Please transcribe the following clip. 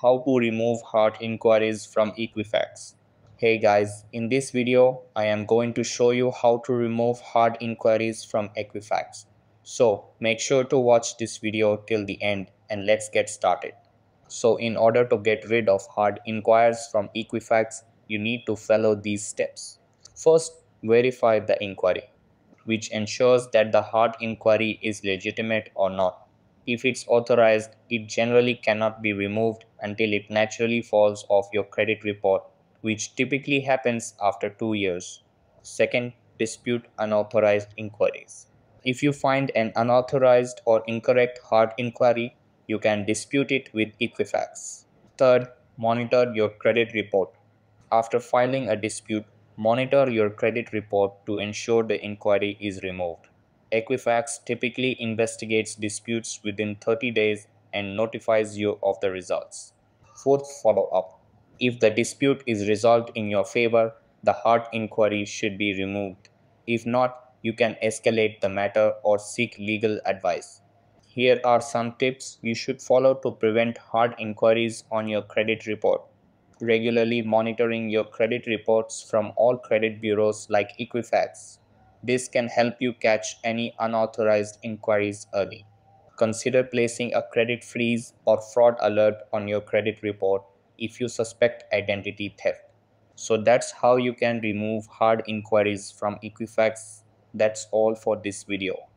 how to remove hard inquiries from Equifax. Hey guys, in this video, I am going to show you how to remove hard inquiries from Equifax. So make sure to watch this video till the end and let's get started. So in order to get rid of hard inquiries from Equifax, you need to follow these steps. First, verify the inquiry, which ensures that the hard inquiry is legitimate or not. If it's authorized, it generally cannot be removed until it naturally falls off your credit report, which typically happens after two years. Second, dispute unauthorized inquiries. If you find an unauthorized or incorrect hard inquiry, you can dispute it with Equifax. Third, monitor your credit report. After filing a dispute, monitor your credit report to ensure the inquiry is removed. Equifax typically investigates disputes within 30 days and notifies you of the results. Fourth follow up. If the dispute is resolved in your favor, the hard inquiry should be removed. If not, you can escalate the matter or seek legal advice. Here are some tips you should follow to prevent hard inquiries on your credit report. Regularly monitoring your credit reports from all credit bureaus like Equifax this can help you catch any unauthorized inquiries early. Consider placing a credit freeze or fraud alert on your credit report if you suspect identity theft. So that's how you can remove hard inquiries from Equifax. That's all for this video.